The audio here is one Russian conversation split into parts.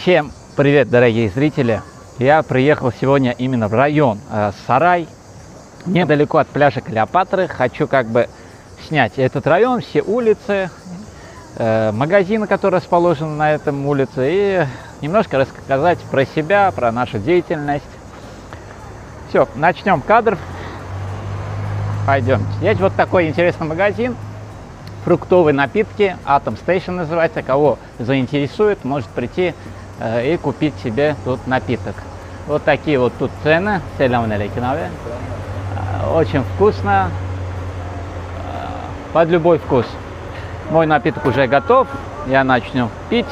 Всем привет, дорогие зрители! Я приехал сегодня именно в район э, Сарай, недалеко от пляжа Клеопатры. Хочу как бы снять этот район, все улицы, э, магазины, которые расположены на этом улице, и немножко рассказать про себя, про нашу деятельность. Все, начнем кадр. Пойдемте. Есть вот такой интересный магазин. Фруктовые напитки. Atom Station называется. Кого заинтересует, может прийти и купить себе тут напиток. Вот такие вот тут цены. Селям алейкум. Очень вкусно. Э, под любой вкус. Мой напиток уже готов. Я начну пить,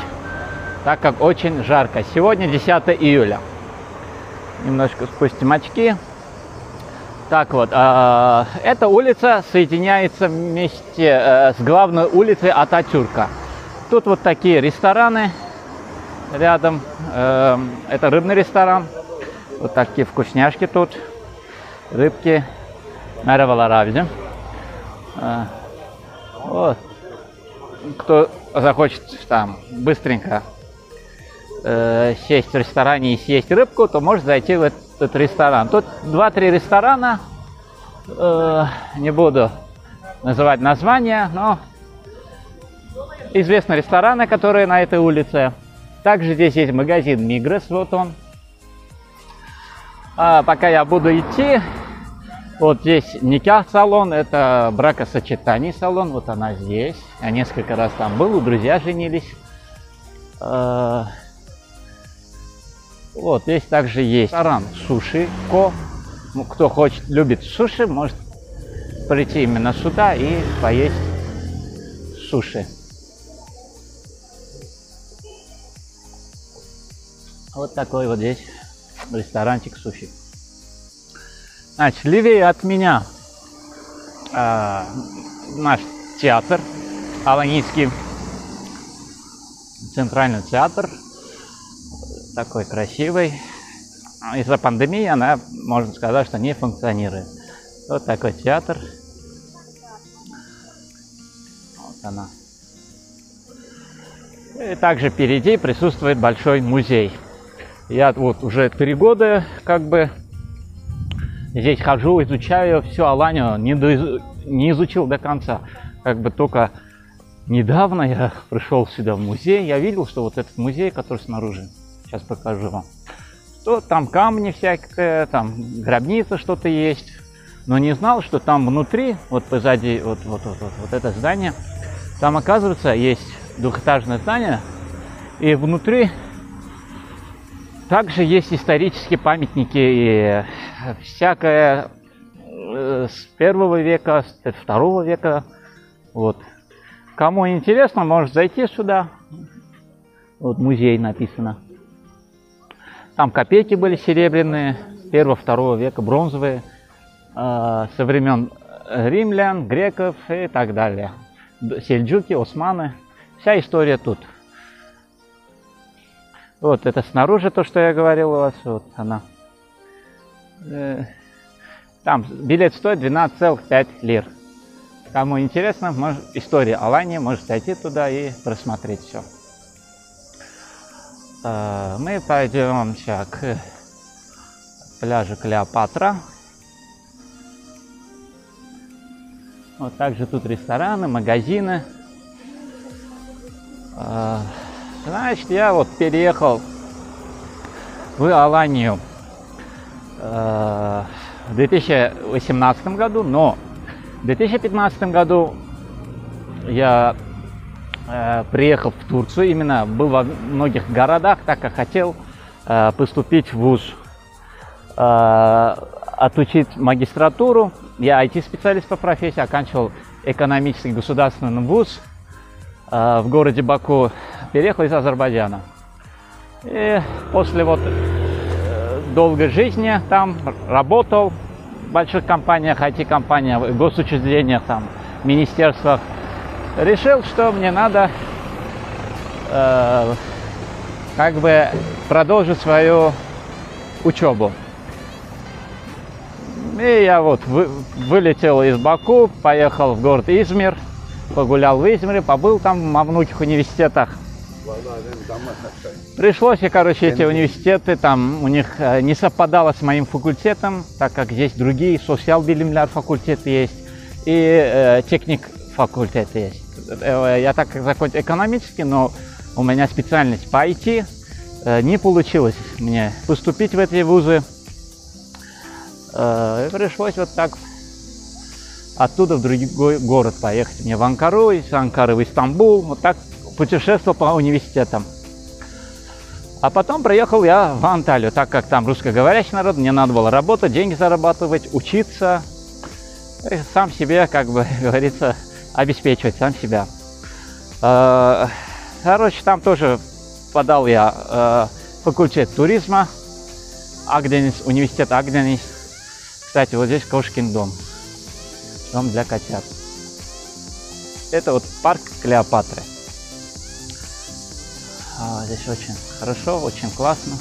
так как очень жарко. Сегодня 10 июля. Немножко спустим очки. Так вот, э, эта улица соединяется вместе э, с главной улицей Ататюрка. Тут вот такие рестораны рядом. Э, это рыбный ресторан. Вот такие вкусняшки тут. Рыбки. Abicim. Э, вот. Кто захочет там быстренько э, сесть в ресторане и съесть рыбку, то может зайти в этот ресторан. Тут 2-3 ресторана, э, не буду называть названия, но известны рестораны, которые на этой улице. Также здесь есть магазин Мигрес, вот он. А пока я буду идти, вот здесь Никях салон, это бракосочетание салон, вот она здесь. Я несколько раз там был, у друзья женились. Э, вот, здесь также есть ресторан Суши Ко. Ну, кто хочет, любит суши, может прийти именно сюда и поесть суши. Вот такой вот здесь ресторанчик суши. Значит, левее от меня э, наш театр Аланийский, центральный театр такой красивый. Из-за пандемии она, можно сказать, что не функционирует. Вот такой театр. Вот она. И также впереди присутствует большой музей. Я вот уже три года как бы здесь хожу, изучаю всю Аланию, не, до, не изучил до конца. Как бы только недавно я пришел сюда в музей, я видел, что вот этот музей, который снаружи, Сейчас покажу вам. Что там камни всякие, там гробница что-то есть. Но не знал, что там внутри, вот позади, вот, вот, вот, вот, вот это здание, там оказывается есть двухэтажное здание, и внутри также есть исторические памятники и всякое э, с первого века, с второго века. Вот. Кому интересно, может зайти сюда. Вот музей написано. Там копейки были серебряные, первого-второго века, бронзовые, э, со времен римлян, греков и так далее. Сельджуки, османы. Вся история тут. Вот это снаружи то, что я говорил у вас. Вот она. Э, там билет стоит 12,5 лир. Кому интересно, может, история Алании, может зайти туда и просмотреть все. Э, мы пойдем сейчас к пляжу Клеопатра. Вот также тут рестораны, магазины. Значит, я вот переехал в Аланию э, в 2018 году, но в 2015 году я Э, приехал в Турцию, именно был во многих городах, так как хотел э, поступить в ВУЗ, отучить магистратуру. Я IT-специалист по профессии, оканчивал экономический государственный ВУЗ в городе Баку. Переехал из Азербайджана. И после вот долгой жизни там работал в больших компаниях, IT-компаниях, госучреждениях, там, министерствах решил, что мне надо э, как бы продолжить свою учебу. И я вот вы, вылетел из Баку, поехал в город Измир, погулял в Измире, побыл там во многих университетах. Пришлось, и, короче, эти университеты, там у них э, не совпадало с моим факультетом, так как здесь другие социал-билимляр факультеты есть и э, техник факультеты есть. Э, я так как закончил экономический, но у меня специальность по IT, э, не получилось мне поступить в эти вузы. Э, пришлось вот так оттуда в другой город поехать. Мне в Анкару, из Анкары в Истамбул. Вот так путешествовал по университетам. А потом приехал я в Анталию, так как там русскоговорящий народ, мне надо было работать, деньги зарабатывать, учиться, и сам себе, как бы говорится, обеспечивать сам себя. Э, короче, там тоже подал я э, факультет туризма, Агденис, университет Агденис. Кстати, вот здесь Кошкин дом дом для котят. Это вот парк Клеопатры. А, здесь очень хорошо, очень классно.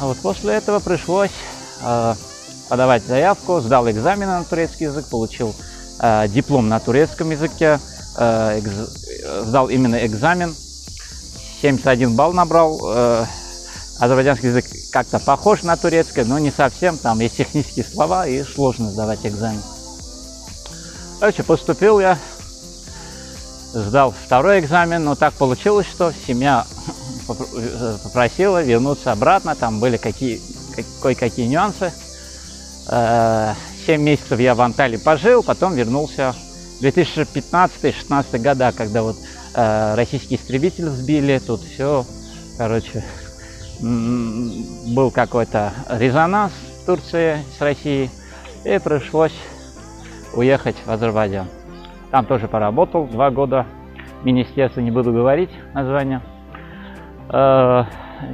А вот после этого пришлось э, подавать заявку, сдал экзамен на турецкий язык, получил диплом на турецком языке, сдал именно экзамен, 71 балл набрал. Азербайджанский язык как-то похож на турецкий, но не совсем. Там есть технические слова и сложно сдавать экзамен. Короче, поступил я, сдал второй экзамен, но так получилось, что семья попросила вернуться обратно. Там были какие, кое-какие нюансы. Э, семь месяцев я в Анталии пожил, потом вернулся в 2015-2016 года, когда вот э, российский истребитель сбили, тут все, короче, был какой-то резонанс в Турции с Россией, и пришлось уехать в Азербайджан. Там тоже поработал два года, министерство не буду говорить название. Э,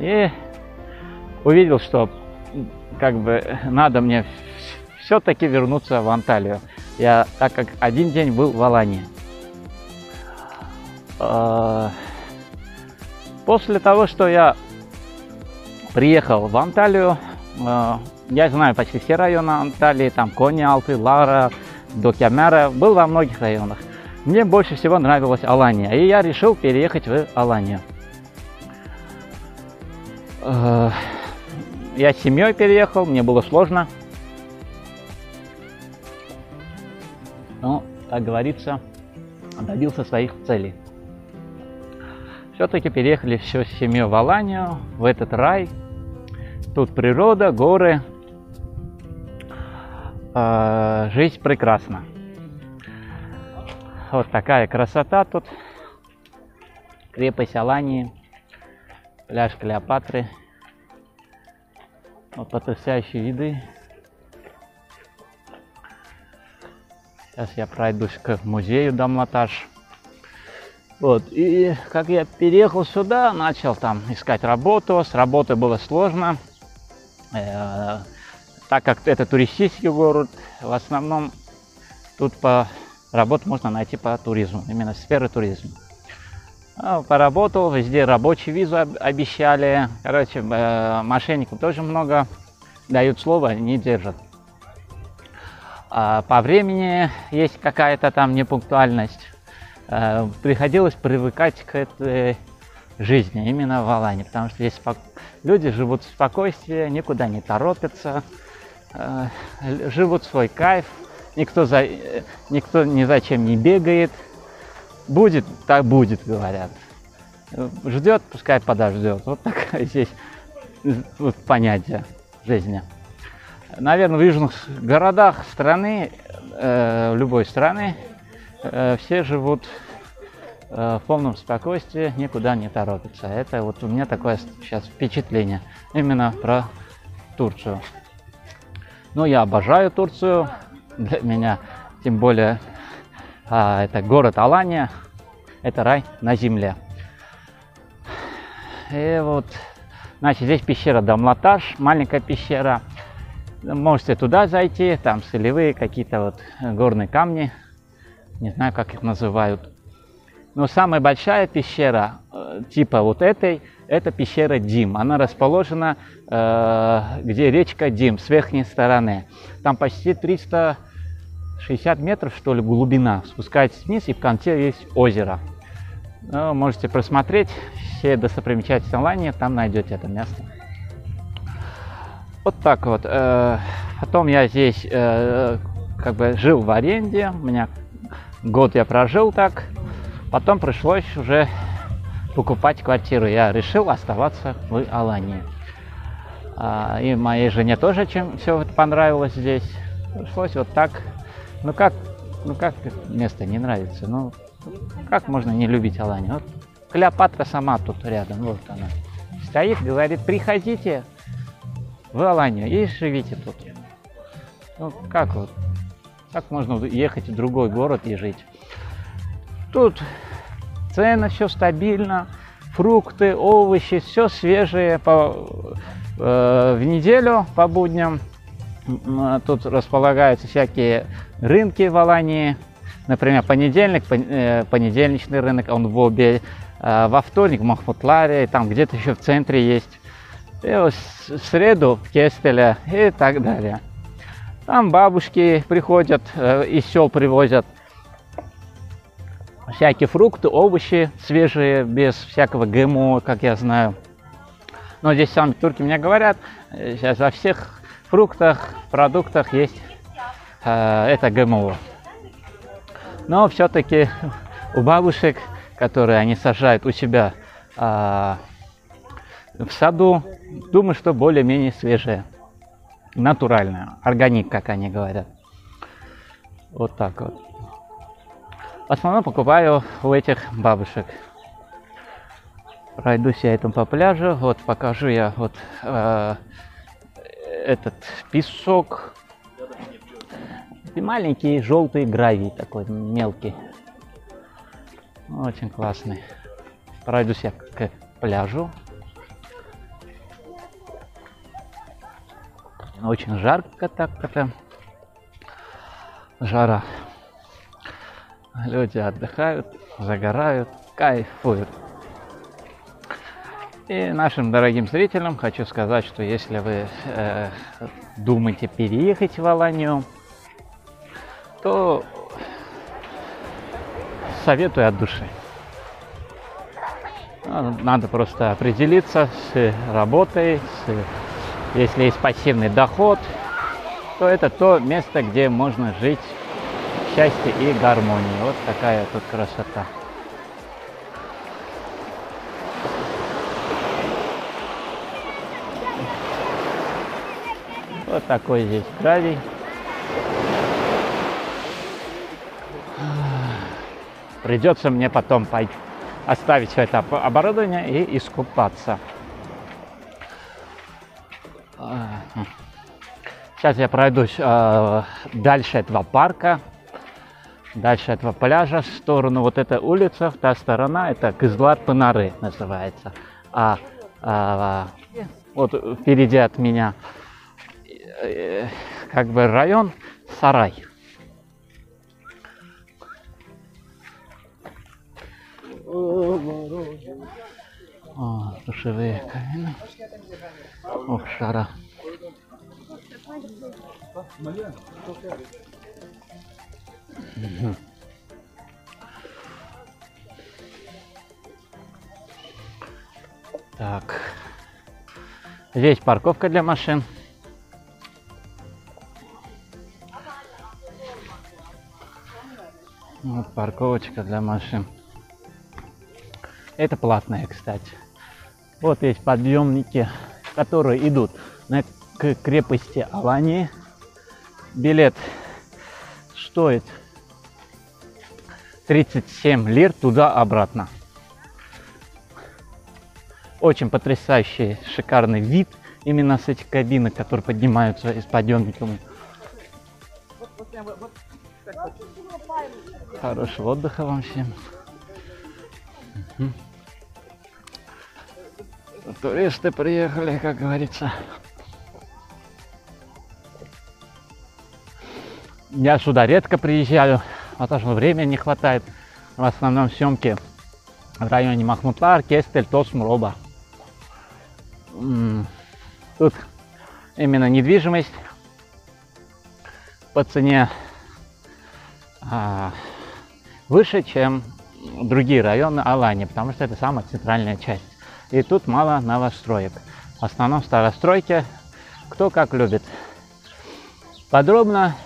и увидел, что как бы надо мне все-таки вернуться в Анталию. Я, так как один день был в Алании. Э, после того, что я приехал в Анталию. Э, я знаю почти все районы Анталии, там Кони, Алты, Лара, Докямера. Был во многих районах. Мне больше всего нравилась Алания, и я решил переехать в Аланию. Э, я с семьей переехал, мне было сложно. Но, как говорится, добился своих целей. Все-таки переехали все с семьей в Аланию, в этот рай, Тут природа, горы. Э, жизнь прекрасна. Вот такая красота тут. Крепость Алании, пляж Клеопатры. Вот потрясающие виды. Сейчас я пройдусь к музею Дамлатаж. Вот, и как я переехал сюда, начал там искать работу. С работой было сложно. Э, так как это туристический город, в основном тут по работу можно найти по туризму, именно сферы туризма. А, поработал, везде рабочую визу обещали. Короче, э, мошенников тоже много дают слово, не держат. А по времени есть какая-то там непунктуальность. Э, приходилось привыкать к этой жизни именно в Алане, потому что здесь люди живут в спокойствии, никуда не торопятся, живут свой кайф, никто, за... никто ни зачем не бегает. Будет, так будет, говорят. Ждет, пускай подождет. Вот такое здесь вот, понятие жизни. Наверное, в южных городах страны, э, любой страны, э, все живут Э, в полном спокойствии, никуда не торопится. Это вот у меня такое сейчас впечатление именно про Турцию. Но я обожаю Турцию. Для меня, тем более, а, это город Алания. Это рай на земле. И вот, значит, здесь пещера Дамлатаж, маленькая пещера. Можете туда зайти, там солевые какие-то вот горные камни. Не знаю, как их называют. Но самая большая пещера, э, типа вот этой, это пещера Дим. Она расположена, э, где речка Дим, с верхней стороны. Там почти 360 метров, что ли, глубина. Спускаетесь вниз, и в конце есть озеро. Ну, можете просмотреть все достопримечательности онлайне, там найдете это место. Вот так вот. Э, потом я здесь э, как бы жил в аренде, у меня год я прожил так, потом пришлось уже покупать квартиру. Я решил оставаться в Алании. А, и моей жене тоже чем все понравилось здесь. Пришлось вот так. Ну как, ну как место не нравится? Ну как можно не любить Аланию? Вот Клеопатра сама тут рядом, вот она. Стоит, говорит, приходите в Аланию и живите тут. Ну как вот, как можно ехать в другой город и жить? Тут цены, все стабильно, фрукты, овощи, все свежее по, э, в неделю по будням. Тут располагаются всякие рынки в Алании. Например, понедельник, э, понедельничный рынок, он в обе. Э, во вторник в Махмутларе, там где-то еще в центре есть. И в среду в Кестеле и так далее. Там бабушки приходят, э, из сел привозят всякие фрукты, овощи свежие, без всякого ГМО, как я знаю. Но здесь сами турки мне говорят, э, сейчас во всех фруктах, продуктах есть э, это ГМО. Но все-таки у бабушек, которые они сажают у себя э, в саду, думаю, что более-менее свежее, натуральное, органик, как они говорят. Вот так вот. В основном покупаю у этих бабушек. Пройдусь я этим по пляжу. Вот покажу я вот э, этот песок. И маленький желтый гравий такой мелкий. Очень классный. Пройдусь я к пляжу. Очень жарко так это. Жара. Люди отдыхают, загорают, кайфуют. И нашим дорогим зрителям хочу сказать, что если вы э, думаете переехать в Аланию, то советую от души. Надо просто определиться с работой, с, если есть пассивный доход, то это то место, где можно жить счастья и гармонии. Вот такая тут красота. Вот такой здесь гравий. Придется мне потом оставить все это оборудование и искупаться. Сейчас я пройдусь э, дальше этого парка дальше этого пляжа в сторону вот эта улица, та сторона, это Кызлат Панары называется. А, а вот впереди от меня э, как бы район Сарай. О, душевые камины. Ох, шара. Так. Здесь парковка для машин. Вот парковочка для машин. Это платная, кстати. Вот есть подъемники, которые идут на, к крепости Алании. Билет стоит 37 лир туда-обратно. Очень потрясающий, шикарный вид именно с этих кабинок, которые поднимаются из подъемниками. Хорошего отдыха вам всем. Туристы приехали, как говорится. Я сюда редко приезжаю, потому что времени не хватает. В основном съемки в районе Махмутлар, Кестель, Тосмуроба. Тут именно недвижимость по цене а, выше, чем другие районы Алании, потому что это самая центральная часть. И тут мало новостроек. В основном старостройки, кто как любит. Подробно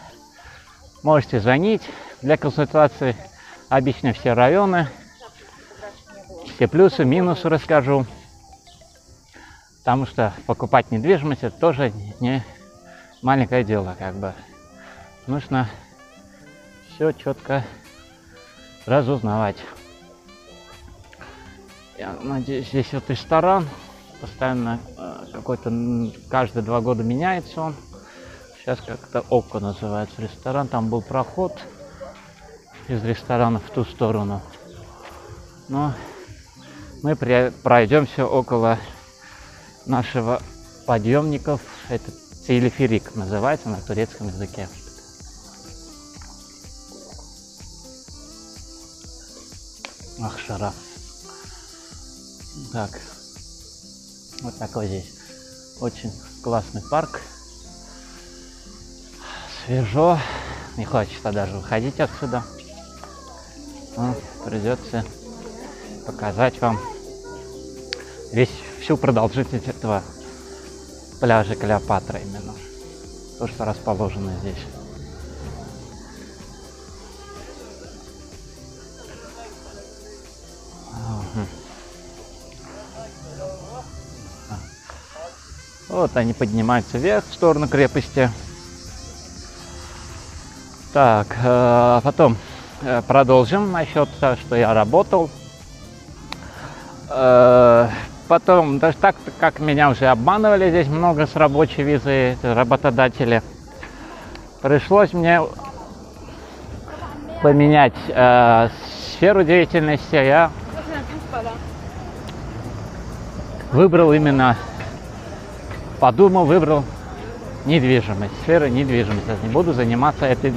можете звонить для консультации. Обычно все районы, все плюсы, минусы расскажу. Потому что покупать недвижимость это тоже не маленькое дело, как бы. Нужно все четко разузнавать. Я надеюсь, здесь вот ресторан. Постоянно э, какой-то каждые два года меняется он. Сейчас как-то Око называется ресторан. Там был проход из ресторана в ту сторону. Но мы пройдемся около нашего подъемников. Это телеферик называется на турецком языке. Ах, шара. Так. Вот такой здесь. Очень классный парк. Свежо. Не хочется даже выходить отсюда. Но придется показать вам весь всю продолжительность этого пляжа Клеопатра именно. То, что расположено здесь. Вот они поднимаются вверх в сторону крепости. Так, э, потом э, продолжим насчет того, что я работал. Э, потом, даже так как меня уже обманывали здесь много с рабочей визы, работодатели, пришлось мне поменять э, сферу деятельности. Я выбрал именно подумал, выбрал недвижимость, сферу недвижимости. Не буду заниматься этой,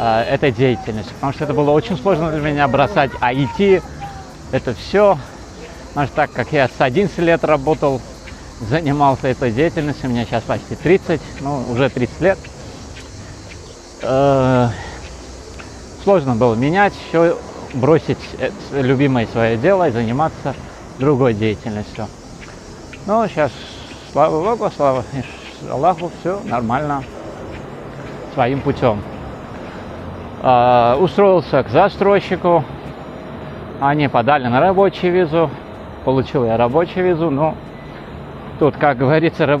э, этой деятельностью, потому что это было очень сложно для меня бросать IT, это все. Потому так как я с 11 лет работал, занимался этой деятельностью, у меня сейчас почти 30, ну, уже 30 лет. Э, сложно было менять, все бросить любимое свое дело и заниматься другой деятельностью. Но сейчас Слава Богу, слава Аллаху, все нормально, своим путем. А, устроился к застройщику, они подали на рабочую визу, получил я рабочую визу, но тут, как говорится,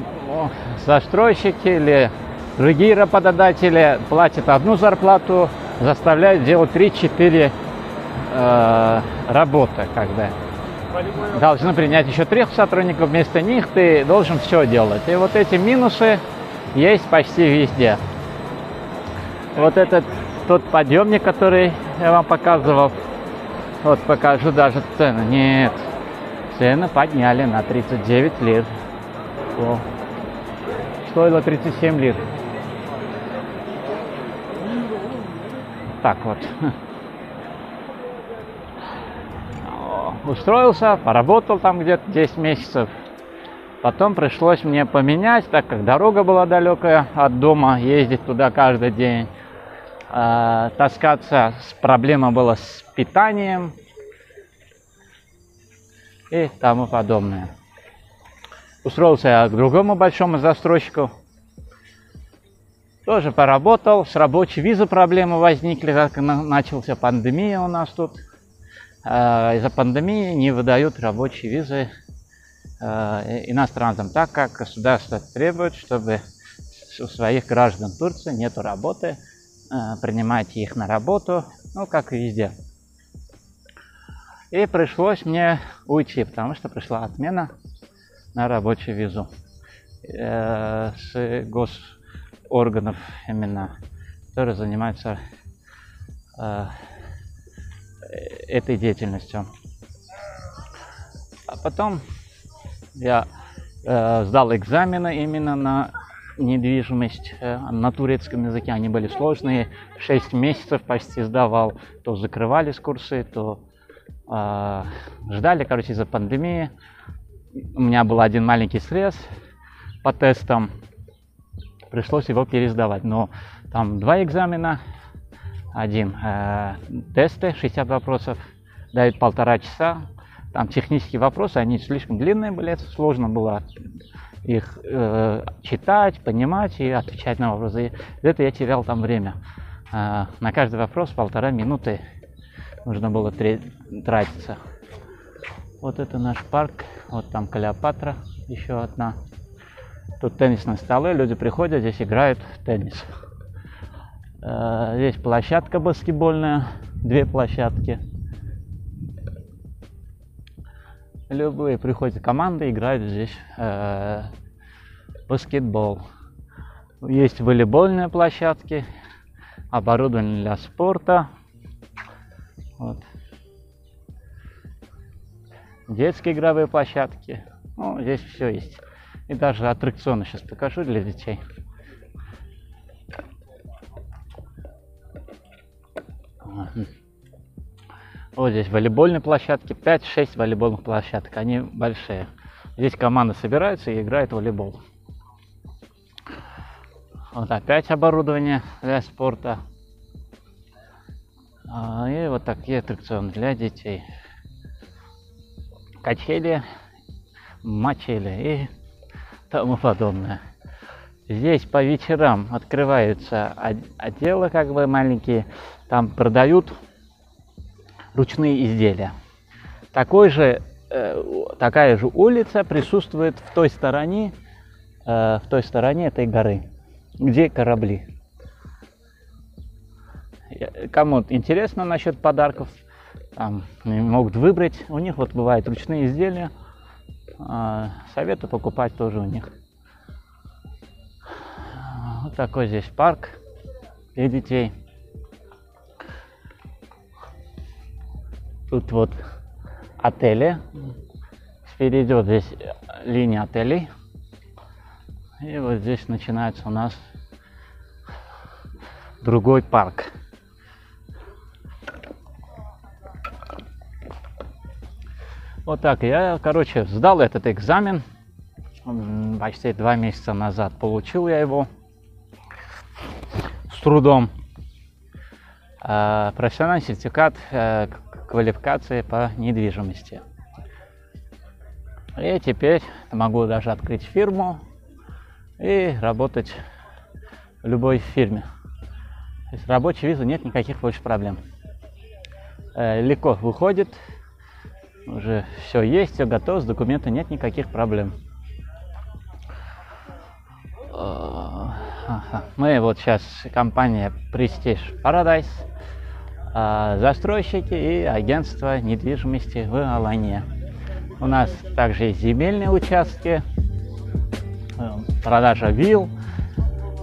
застройщики или другие работодатели платят одну зарплату, заставляют делать 3-4 э, работы, бы должны принять еще трех сотрудников, вместо них ты должен все делать. И вот эти минусы есть почти везде. Вот этот тот подъемник, который я вам показывал, вот покажу даже цену. Нет, цены подняли на 39 лир. О. Стоило 37 лир. Так вот. устроился, поработал там где-то 10 месяцев. Потом пришлось мне поменять, так как дорога была далекая от дома, ездить туда каждый день, э, таскаться. Проблема была с питанием и тому подобное. Устроился я к другому большому застройщику. Тоже поработал, с рабочей визой проблемы возникли, как начался пандемия у нас тут – Э, из-за пандемии не выдают рабочие визы э, иностранцам, так как государство требует, чтобы у своих граждан Турции нет работы, принимайте их на работу, ну как и везде. И пришлось мне уйти, потому что пришла отмена на рабочую визу с госорганов именно, которые занимаются этой деятельностью. А потом я э, сдал экзамены именно на недвижимость э, на турецком языке. Они были сложные. Шесть месяцев почти сдавал. То закрывались курсы, то э, ждали, короче, из-за пандемии. У меня был один маленький срез по тестам. Пришлось его пересдавать. Но там два экзамена один э, тесты, 60 вопросов, дают полтора часа. Там технические вопросы, они слишком длинные были, сложно было их э, читать, понимать и отвечать на вопросы. И это я терял там время. Э, на каждый вопрос полтора минуты нужно было тратиться. Вот это наш парк, вот там Клеопатра, еще одна. Тут теннисные столы, люди приходят, здесь играют в теннис. Э, здесь площадка баскетбольная, две площадки. Любые приходят команды, играют здесь э, баскетбол. Есть волейбольные площадки, оборудование для спорта. Вот. Детские игровые площадки. Ну, здесь все есть. И даже аттракционы сейчас покажу для детей. Вот здесь волейбольные площадки, 5-6 волейбольных площадок, они большие. Здесь команда собирается и играет в волейбол. Вот опять оборудование для спорта. А, и вот такие аттракционы для детей. Качели, мачели и тому подобное. Здесь по вечерам открываются отделы как бы маленькие, там продают ручные изделия. Такой же, э, такая же улица присутствует в той стороне, э, в той стороне этой горы, где корабли. Кому интересно насчет подарков, там могут выбрать. У них вот бывают ручные изделия. Э, советую покупать тоже у них. Вот такой здесь парк для детей. Тут вот отели. Теперь идет здесь линия отелей. И вот здесь начинается у нас другой парк. Вот так, я, короче, сдал этот экзамен. Почти два месяца назад получил я его с трудом. А, профессиональный сертификат э, квалификации по недвижимости. И теперь могу даже открыть фирму и работать в любой фирме. То есть рабочей визы нет никаких больше проблем. Э, легко выходит, уже все есть, все готово, с документами нет никаких проблем. Э, Мы вот сейчас компания Prestige Paradise застройщики и агентства недвижимости в Алании. У нас также есть земельные участки, э, продажа вилл,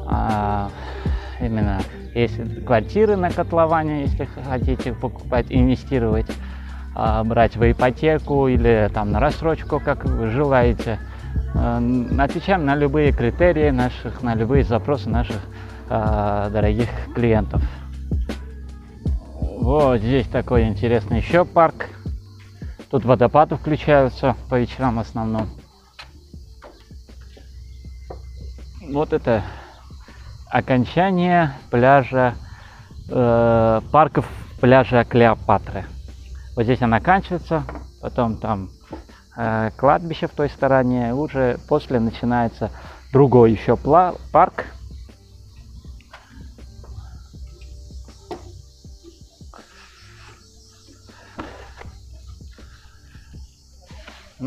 а, именно есть квартиры на котловане, если хотите покупать, инвестировать, а, брать в ипотеку или там на рассрочку, как вы желаете. Э, отвечаем на любые критерии наших, на любые запросы наших дорогих клиентов. Вот здесь такой интересный еще парк. Тут водопады включаются по вечерам в основном. Вот это окончание пляжа, э, парков пляжа Клеопатры. Вот здесь она оканчивается, потом там э, кладбище в той стороне, уже после начинается другой еще парк,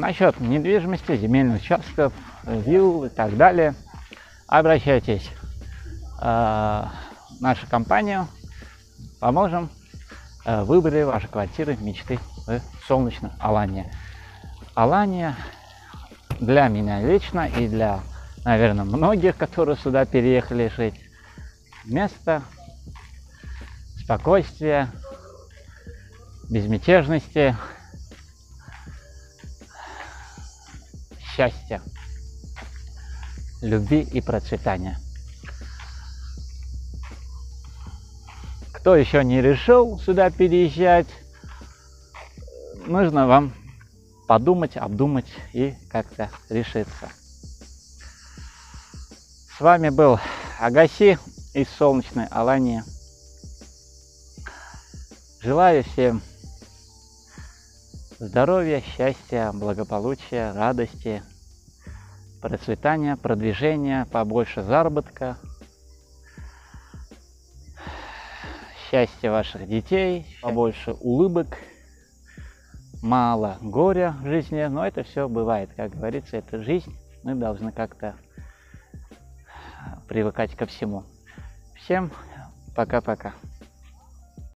Насчет недвижимости, земельных участков, вилл и так далее, обращайтесь э, в нашу компанию, поможем э, в выборе вашей квартиры мечты в солнечном Алании. Алания для меня лично и для, наверное, многих, которые сюда переехали жить, место спокойствия, безмятежности, счастья, любви и процветания. Кто еще не решил сюда переезжать, нужно вам подумать, обдумать и как-то решиться. С вами был Агаси из солнечной Алании. Желаю всем здоровья, счастья, благополучия, радости, процветания, продвижения, побольше заработка, счастья ваших детей, побольше улыбок, мало горя в жизни, но это все бывает, как говорится, это жизнь, мы должны как-то привыкать ко всему. Всем пока-пока.